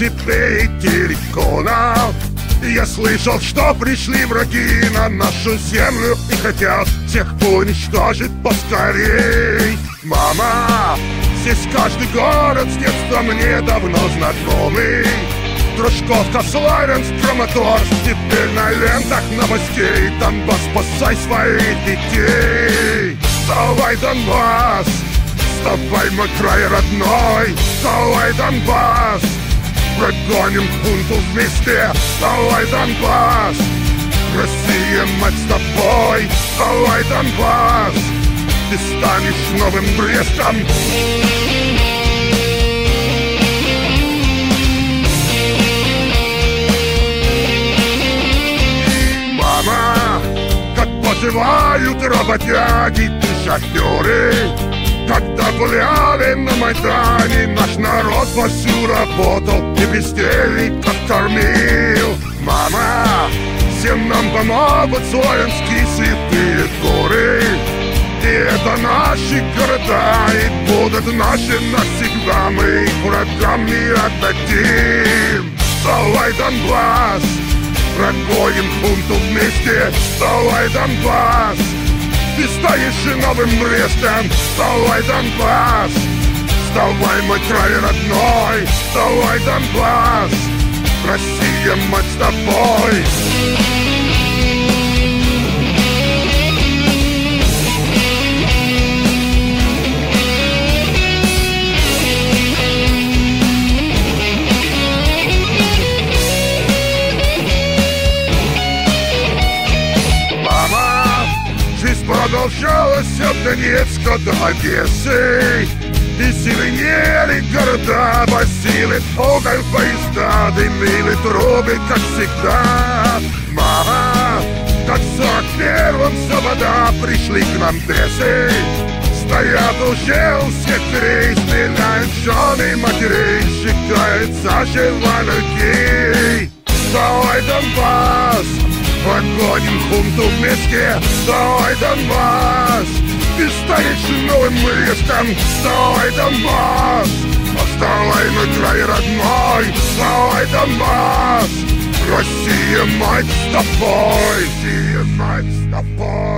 КГБ и телеконов я слышал, что пришли враги на нашу землю И хотят всех уничтожить поскорей. Мама, здесь каждый город с детства мне давно знакомый. Дружковка, Славянск, Краматорск Теперь на лентах новостей. Донбасс, спасай своих детей. Вставай, Донбасс, вставай, мой край родной Вставай, Донбасс, Прогоним хунту вместе Вставай, Донбасс. Россия, мать с тобой Вставай, Донбасс. Ты станешь новым Брестом. Мама, как поживают работяги и шоферы когда гуляли на Майдане Наш народ вовсю работал И бездельников кормил Мама, всем нам помогут Славянские святые горы И это наши города И будут наши навсегда Мы их врагам не отдадим Вставай, Донбасс! Прогоним хунту вместе Вставай, Донбасс! Ты станешь новым Брестом. Вставай, Донбасс! Вставай, мой край родной! Вставай, Донбасс! Россия, мать с тобой продолжалось от Донецка до Одессы. И зеленели города, возили уголь поезда Дымили трубы, как всегда. Мама, как в сорок первом завода пришли к нам бесы. Стоят уже у всех дверей, стреляют жены матерей Считают заживо людей Давай, Донбасс, Погоним хунту вместе, вставай, Донбасс! Ты станешь новым листом, вставай, Донбасс! Вставай, мой край родной, вставай, Донбасс! Россия, мать, с тобой! Россия, мать, с тобой!